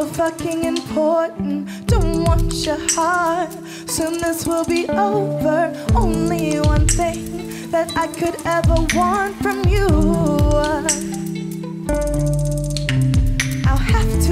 so fucking important. Don't want your heart. Soon this will be over. Only one thing that I could ever want from you. I'll have to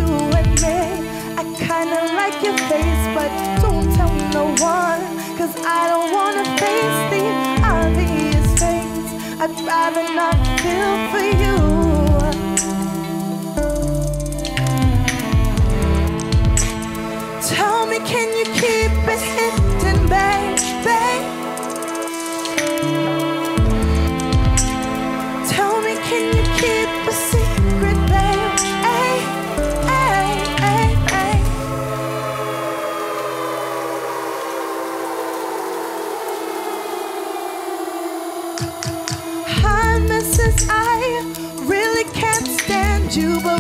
can you keep it hidden, baby? Tell me, can you keep a secret, babe? Ay, ay, ay, ay. Hi, Mrs. I really can't stand you, but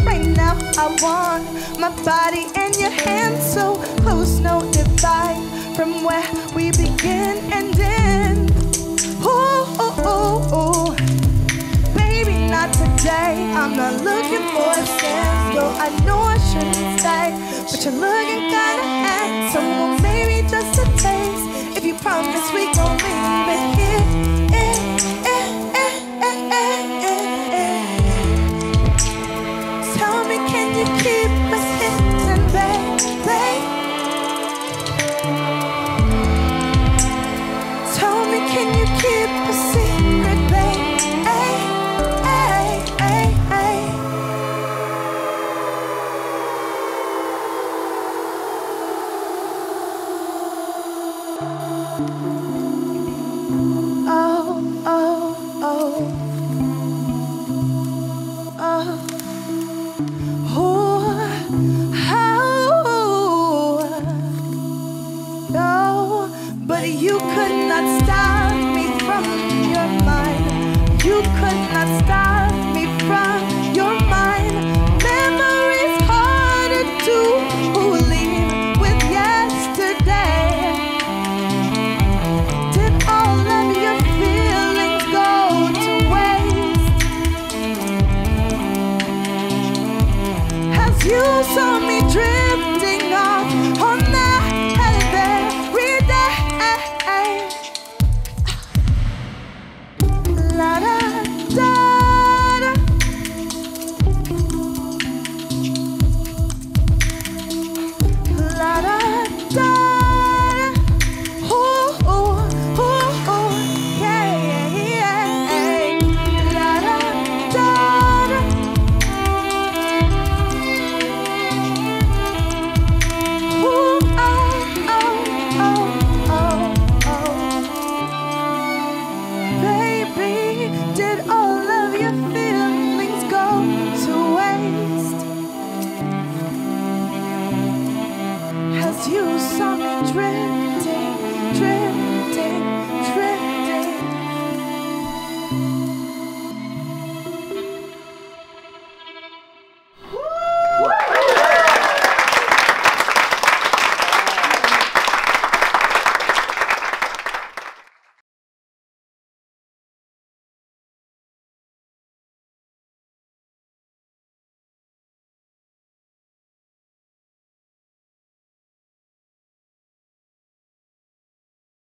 now I want my body in your hands so close, no divide from where we begin and end. Ooh, ooh, ooh, ooh. Baby, not today. I'm not looking for a scandal. I know I shouldn't stay, but you're looking you could not stop you saw me on